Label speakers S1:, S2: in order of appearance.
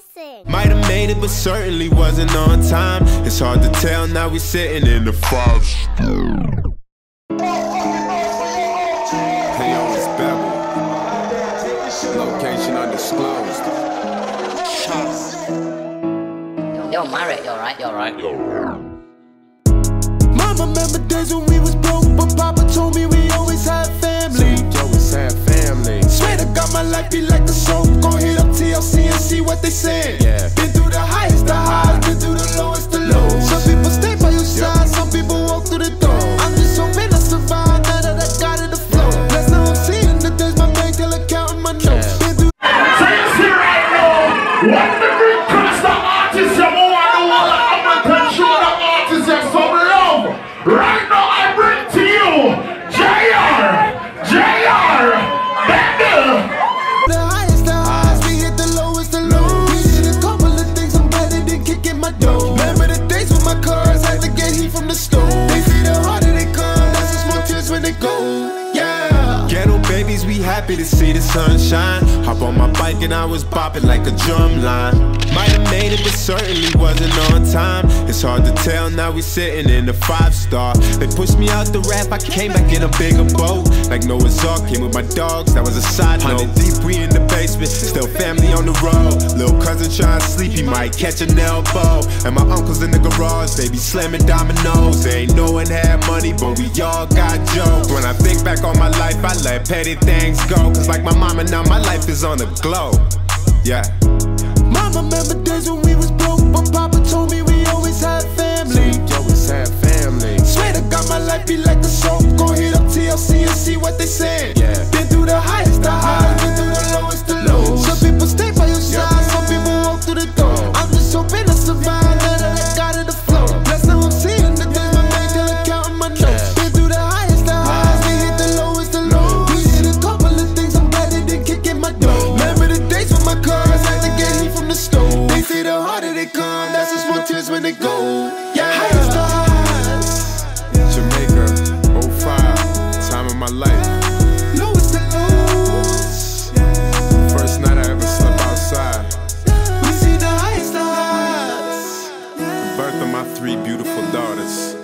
S1: missing.
S2: Might have made it, but certainly wasn't on time. It's hard to tell, now we're sitting in the five.
S3: Hey yo, it's Bebble. Location undisclosed.
S4: You're married, you're right, you're right.
S2: Mama remember days when we was broke, but Papa told me we always had family.
S3: Yo, it's had family.
S2: Swear to God, my life be like a soap. What they say.
S3: Yeah.
S2: Been through the highest, the highs, been through the lowest, the lows. Some people stay by your side, some people walk through the door. I'm just hoping I survive now that I got it to flow. Blessed now I'm seeing the days my bank till counting my notes. Been through
S5: So you see right now, what
S2: happy to see the sunshine. Hop on my bike and I was bopping like a drum line. Might have made it, but certainly wasn't on time. It's hard to tell, now we sitting in the five star. They pushed me out the rap, I came back in a bigger boat. Like Noah's Ark, came with my dogs, that was a side note. deep, we in the basement, still family on the road. Little cousin trying to sleep, he might catch an elbow. And my uncles in the garage, they be slamming dominoes. They ain't no one had money, but we all got jokes. When I think back on my life, I let petty things go. Cause like my mama, now my life is on the glow. Yeah. Mama remember days when we was broke, but Papa told me we always had family.
S3: Yo, it's had family.
S2: Swear to God, my life be like a soap. Go hit up TLC and see what they say. Tears when they go. Yeah, highest, the highs.
S3: Jamaica, 05. Time of my life.
S2: Lowest the lows.
S3: First night I ever slept outside.
S2: We see the highest, the highs.
S3: Birth of my three beautiful daughters.